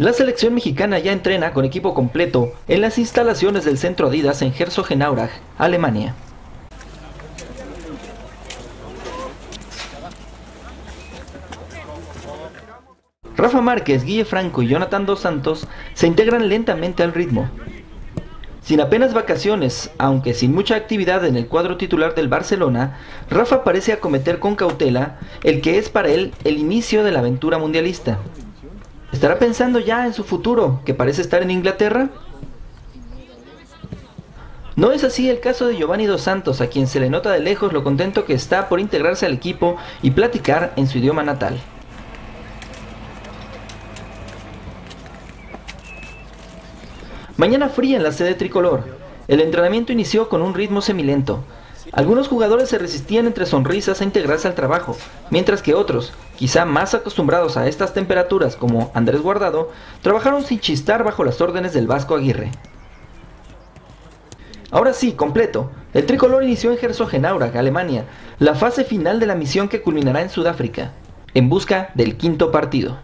La selección mexicana ya entrena con equipo completo en las instalaciones del centro Adidas en Herzogenaurach, Alemania. Rafa Márquez, Guille Franco y Jonathan Dos Santos se integran lentamente al ritmo. Sin apenas vacaciones, aunque sin mucha actividad en el cuadro titular del Barcelona, Rafa parece acometer con cautela el que es para él el inicio de la aventura mundialista. ¿Estará pensando ya en su futuro, que parece estar en Inglaterra? No es así el caso de Giovanni Dos Santos, a quien se le nota de lejos lo contento que está por integrarse al equipo y platicar en su idioma natal. Mañana fría en la sede tricolor. El entrenamiento inició con un ritmo semilento. Algunos jugadores se resistían entre sonrisas a integrarse al trabajo, mientras que otros, quizá más acostumbrados a estas temperaturas como Andrés Guardado, trabajaron sin chistar bajo las órdenes del Vasco Aguirre. Ahora sí, completo. El tricolor inició en Herzogenaurach, Alemania, la fase final de la misión que culminará en Sudáfrica, en busca del quinto partido.